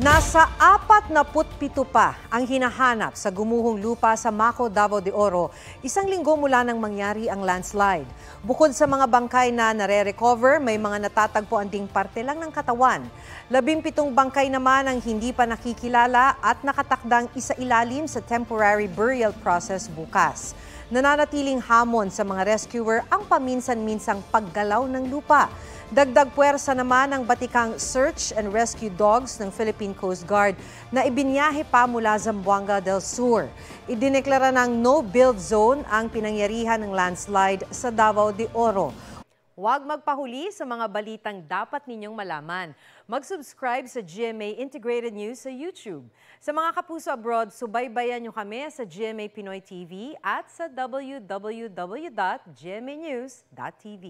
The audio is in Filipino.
Nasa 47 pa ang hinahanap sa gumuhong lupa sa Maco, Davao de Oro, isang linggo mula nang mangyari ang landslide. Bukod sa mga bangkay na nare-recover, may mga natatagpuan ding parte lang ng katawan. Labimpitong bangkay naman ang hindi pa nakikilala at nakatakdang isa ilalim sa temporary burial process bukas. Nananatiling hamon sa mga rescuer ang paminsan-minsang paggalaw ng lupa. Dagdag puwersa naman ang batikang search and rescue dogs ng Philippine Coast Guard na ibinyahe pa mula Zamboanga del Sur. Idineklara ng no-build zone ang pinangyarihan ng landslide sa Davao de Oro. Huwag magpahuli sa mga balitang dapat ninyong malaman. Mag-subscribe sa GMA Integrated News sa YouTube. Sa mga kapuso abroad, subaybayan nyo kami sa GMA Pinoy TV at sa www.gmanews.tv.